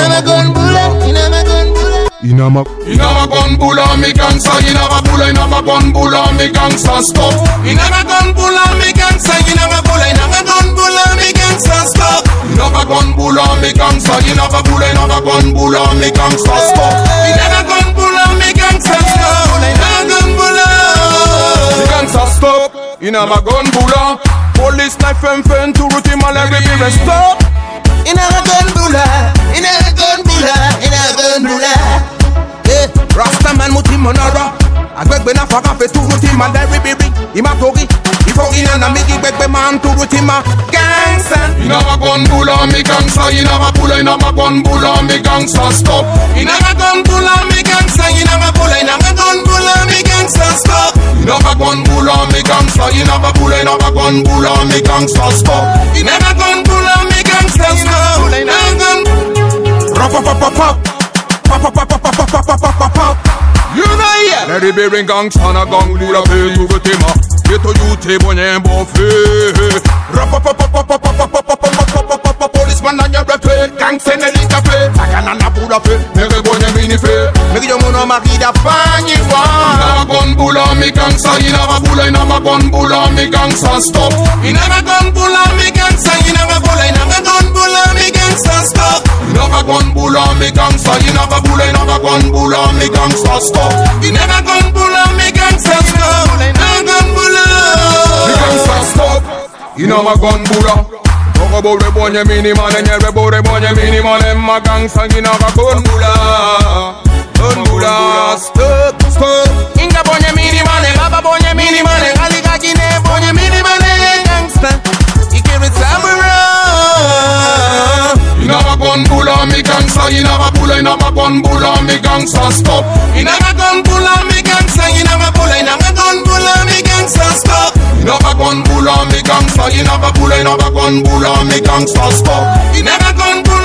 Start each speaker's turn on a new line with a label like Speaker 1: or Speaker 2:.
Speaker 1: Inama gun bulla, inama gun bulla,
Speaker 2: inama. Inama gun bulla me gangsta, inama bulla, inama gun bulla me gangsta stop.
Speaker 1: Inama gun bulla me gangsta, inama bulla, inama gun bulla me gangsta stop.
Speaker 2: Inama gun bulla me gangsta, inama bulla, inama gun bulla me gangsta stop.
Speaker 1: Inama gun bulla me gangsta stop. Inama gun bulla me
Speaker 2: gangsta stop. Inama gun bulla. Police knife fen fen to root him all every stop.
Speaker 1: Inama gun bulla, agbègbè náà fagafẹ́ tuuru ti ma lẹ́rí bíbí ìmá torí ìfọ̀rìnà náà mi kí gbẹgbẹ́ máa ń tuuru ti ma gẹ́ǹsẹ̀.
Speaker 2: ìnáwó kan búlọ̀ mi gangsta ìnáwó búlọ̀ ìnáwó kan búlọ̀ mi gangsta stop.
Speaker 1: ìnáwó kan búlọ̀ mi gangsta ìnáwó búlọ̀ ìnáwó kan búlọ̀ mi gangsta stop.
Speaker 2: ìnáwó kan búlọ̀ mi gangsta ìnáwó búlọ̀ ìnáwó kan búlọ̀ mi gangsta stop.
Speaker 1: ìnáwó kan búlọ̀ mi gangsta stop. ìnáwó kan. rọpọpọpọpọ pọpọpọ.
Speaker 2: Harry Beringang Sanagang Lula Pe Yugutima Yeto Yute Bonyen Bofe
Speaker 1: Policeman on your breath Gang Senelita Pe Takana Napura
Speaker 2: Pe Mere Bonyen Mini Fe
Speaker 1: Mere Yomuno Marida Fanyi Wa
Speaker 2: Inabagon Bula Mi Gang Sa Inabagon Bula Mi Gang Sa Stop
Speaker 1: Inabagon Bula
Speaker 2: me gangster. He never pull, he never gun pull on me gangster stuff.
Speaker 1: He never gun pull on me gangster stuff. No gun pull on me gangster
Speaker 2: stuff. He never gun pull on. Talk about rebonye minimal and yeah, rebonye minimal and my gangster. He never gun pull on. inna my gun pull on me gangsta stop.
Speaker 1: Inna my gun pull on me gangsta. Inna my pull. Inna my gun pull on me gangsta stop.
Speaker 2: Inna my gun pull on me gangsta. Inna my pull. Inna my gun pull on
Speaker 1: me
Speaker 2: gangsta
Speaker 1: stop. Inna my gun pull.